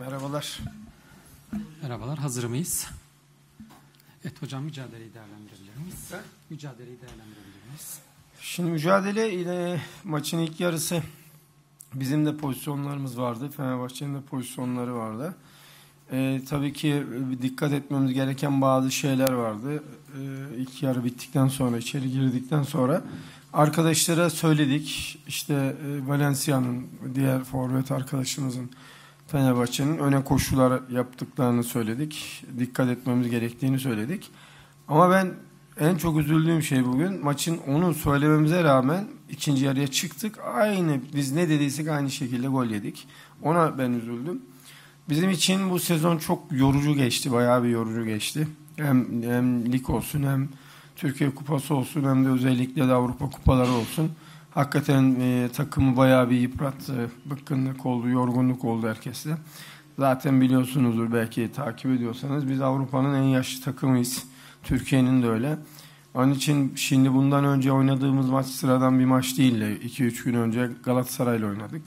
Merhabalar. Merhabalar, hazır mıyız? Evet hocam mücadeleyi değerlendirebilir miyiz? Mücadeleyi değerlendirebilir miyiz? Şimdi mücadele ile maçın ilk yarısı bizim de pozisyonlarımız vardı. Fenerbahçe'nin de pozisyonları vardı. Ee, tabii ki dikkat etmemiz gereken bazı şeyler vardı. Ee, ilk yarı bittikten sonra, içeri girdikten sonra arkadaşlara söyledik. İşte e, Valencia'nın, diğer forvet arkadaşımızın Fenerbahçe'nin öne koşular yaptıklarını söyledik. Dikkat etmemiz gerektiğini söyledik. Ama ben en çok üzüldüğüm şey bugün maçın onu söylememize rağmen ikinci yarıya çıktık. Aynı biz ne dediysek aynı şekilde gol yedik. Ona ben üzüldüm. Bizim için bu sezon çok yorucu geçti. Bayağı bir yorucu geçti. Hem, hem lig olsun hem Türkiye Kupası olsun hem de özellikle de Avrupa Kupaları olsun. Hakikaten e, takımı bayağı bir yıprattı. Bıkkınlık oldu, yorgunluk oldu herkeste. Zaten biliyorsunuzdur belki takip ediyorsanız biz Avrupa'nın en yaşlı takımıyız. Türkiye'nin de öyle. Onun için şimdi bundan önce oynadığımız maç sıradan bir maç değildi. 2-3 gün önce Galatasaray'la oynadık.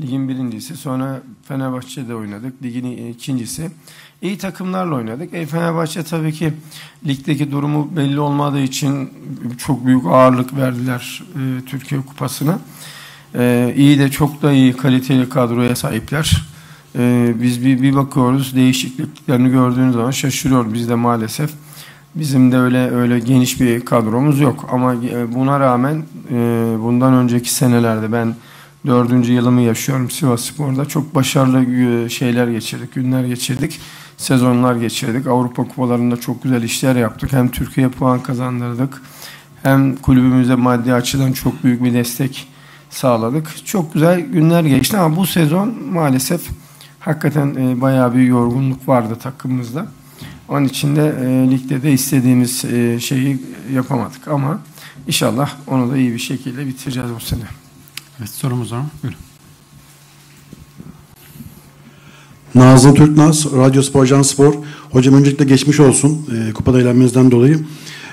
Ligin birincisi. Sonra Fenerbahçe'de oynadık. Ligin ikincisi. İyi takımlarla oynadık. E, Fenerbahçe tabii ki ligdeki durumu belli olmadığı için çok büyük ağırlık verdiler e, Türkiye Kupası'na. E, iyi de çok da iyi kaliteli kadroya sahipler. E, biz bir, bir bakıyoruz değişikliklerini gördüğünüz zaman şaşırıyor biz de maalesef. Bizim de öyle öyle geniş bir kadromuz yok ama e, buna rağmen e, bundan önceki senelerde ben dördüncü yılımı yaşıyorum Sivas Spor'da. Çok başarılı e, şeyler geçirdik, günler geçirdik, sezonlar geçirdik. Avrupa kupalarında çok güzel işler yaptık. Hem Türkiye puan kazandırdık hem kulübümüze maddi açıdan çok büyük bir destek sağladık. Çok güzel günler geçti ama bu sezon maalesef hakikaten bayağı bir yorgunluk vardı takımımızda. Onun için de e, ligde de istediğimiz e, şeyi yapamadık ama inşallah onu da iyi bir şekilde bitireceğiz bu sene. Evet sorumuz var mı? Buyurun. Nazım Türknaz, Radyo Spor, Can Spor. Hocam öncelikle geçmiş olsun e, kupada eğlenmenizden dolayı.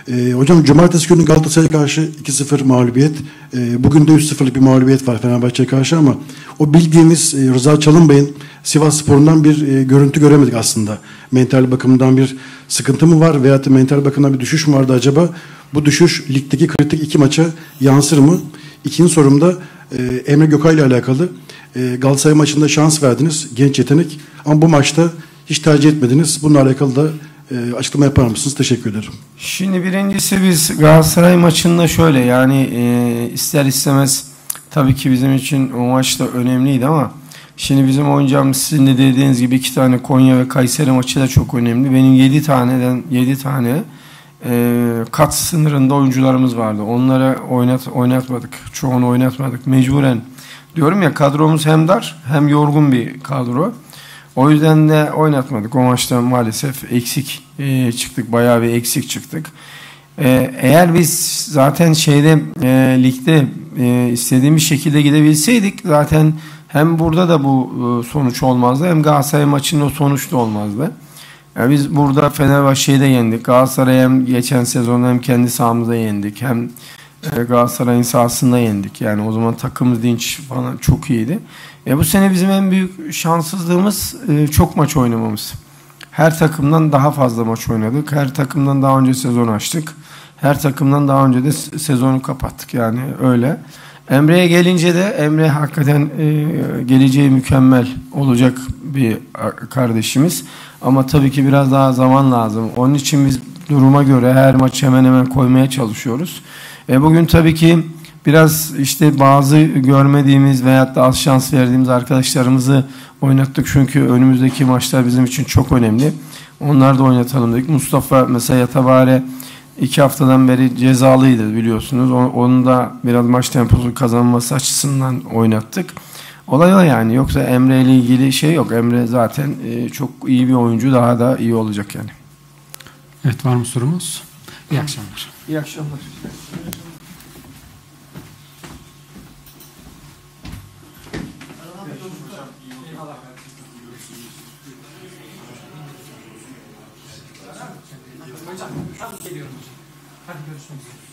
E, hocam cumartesi günü Galatasaray'a karşı 2-0 mağlubiyet. E, bugün de 3-0'lık bir mağlubiyet var Fenerbahçe'ye karşı ama o bildiğimiz e, Rıza Çalınbay'ın Sivas Spor'undan bir e, görüntü göremedik aslında. Mental bakımından bir sıkıntı mı var veya mental bakımdan bir düşüş mü vardı acaba? Bu düşüş ligdeki kritik iki maça yansır mı? İkinci sorumda e, Emre Gökay ile alakalı. E, Galatasaray maçında şans verdiniz. Genç yetenek. Ama bu maçta hiç tercih etmediniz. Bununla alakalı da e, açıklama yapar mısınız? Teşekkür ederim. Şimdi birincisi biz Galatasaray maçında şöyle yani e, ister istemez tabii ki bizim için o maç da önemliydi ama şimdi bizim oynayacağımız sizin de dediğiniz gibi iki tane Konya ve Kayseri maçı da çok önemli. Benim yedi taneden yedi tane e, kat sınırında oyuncularımız vardı. Onlara oynat, oynatmadık. Çoğunu oynatmadık. Mecburen. Diyorum ya kadromuz hem dar hem yorgun bir kadro. O yüzden de oynatmadık. O maçta maalesef eksik e, çıktık. Bayağı bir eksik çıktık. E, eğer biz zaten şeyde e, ligde e, istediğimiz şekilde gidebilseydik zaten hem burada da bu e, sonuç olmazdı hem Galatasaray maçında o sonuç da olmazdı. Yani biz burada Fenerbahçe'yi de yendik. Galatasaray'ı hem geçen sezon hem kendi sahamızda yendik. Hem Galatasaray'ın sahasında yendik. Yani o zaman takımımız dinç falan çok iyiydi. E bu sene bizim en büyük şanssızlığımız e, çok maç oynamamız. Her takımdan daha fazla maç oynadık. Her takımdan daha önce sezon açtık. Her takımdan daha önce de sezonu kapattık. Yani öyle. Emre'ye gelince de Emre hakikaten e, geleceği mükemmel olacak bir kardeşimiz. Ama tabii ki biraz daha zaman lazım. Onun için biz duruma göre her maç hemen hemen koymaya çalışıyoruz. E, bugün tabii ki biraz işte bazı görmediğimiz veyahut da az şans verdiğimiz arkadaşlarımızı oynattık. Çünkü önümüzdeki maçlar bizim için çok önemli. Onları da oynatalım dedik. Mustafa mesela Yatabare iki haftadan beri cezalıydı biliyorsunuz. Onu da biraz maç temposu kazanması açısından oynattık. Olay o yani. Yoksa Emre ile ilgili şey yok. Emre zaten e, çok iyi bir oyuncu. Daha da iyi olacak yani. Evet var mı sorumuz? İyi akşamlar. İyi akşamlar. Hocam, geliyorum hocam. Hadi görüşmek üzere.